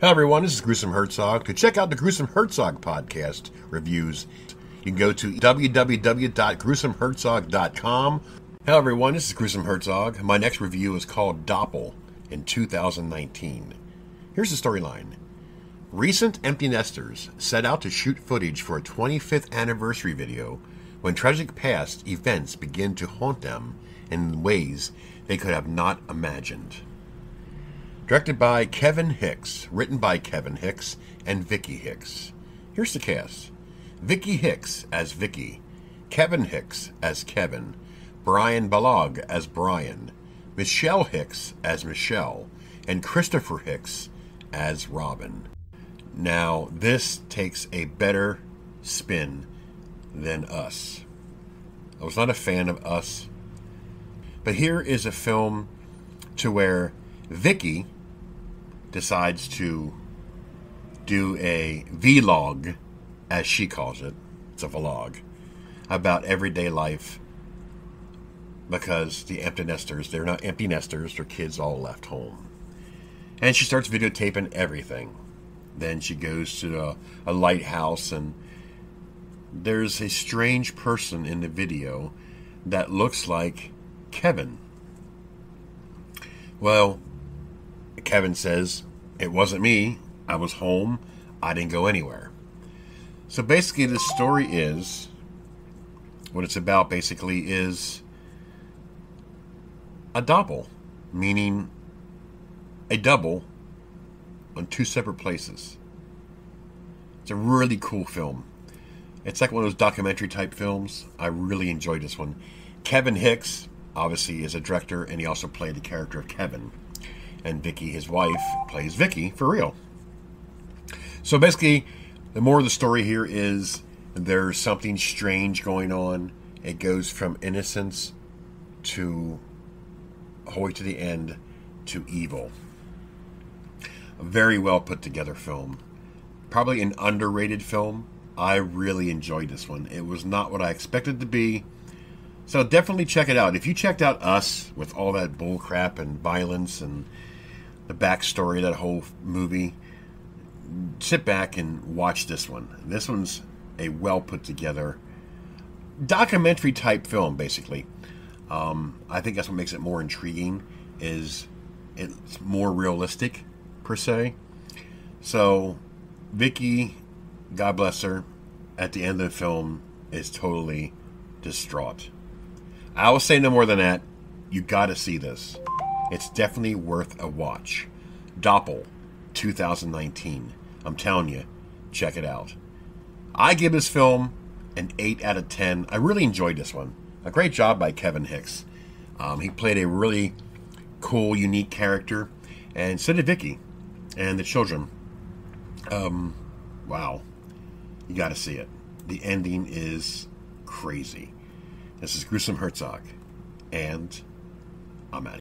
Hello, everyone. This is Gruesome Herzog. To check out the Gruesome Herzog podcast reviews, you can go to www.gruesomeherzog.com. Hello, everyone. This is Gruesome Herzog. My next review is called Doppel in 2019. Here's the storyline. Recent empty nesters set out to shoot footage for a 25th anniversary video when tragic past events begin to haunt them in ways they could have not imagined. Directed by Kevin Hicks, written by Kevin Hicks and Vickie Hicks. Here's the cast Vickie Hicks as Vickie, Kevin Hicks as Kevin, Brian Balog as Brian, Michelle Hicks as Michelle, and Christopher Hicks as Robin. Now, this takes a better spin than Us. I was not a fan of Us, but here is a film to where Vickie decides to do a vlog, as she calls it. It's a vlog about everyday life because the empty nesters, they're not empty nesters, their kids all left home. And she starts videotaping everything. Then she goes to a, a lighthouse, and there's a strange person in the video that looks like Kevin. Well, Kevin says, It wasn't me. I was home. I didn't go anywhere. So basically, the story is what it's about basically is a double, meaning a double on two separate places. It's a really cool film. It's like one of those documentary type films. I really enjoyed this one. Kevin Hicks, obviously, is a director, and he also played the character of Kevin. And Vickie, his wife, plays Vickie for real. So basically, the more of the story here is there's something strange going on. It goes from innocence to wholly to the end to evil. A very well put together film. Probably an underrated film. I really enjoyed this one. It was not what I expected to be. So definitely check it out. If you checked out Us with all that bullcrap and violence and the backstory of that whole movie, sit back and watch this one. This one's a well put together documentary type film, basically. Um, I think that's what makes it more intriguing. Is it's more realistic per se. So, Vickie, God bless her, at the end of the film is totally distraught. I will say no more than that. You got to see this. It's definitely worth a watch. Doppel, 2019. I'm telling you, check it out. I give this film an 8 out of 10. I really enjoyed this one. A great job by Kevin Hicks. Um, he played a really cool, unique character, and so did Vickie and the children. Um, wow. You got to see it. The ending is crazy. This is Gruesome Herzog, and I'm out.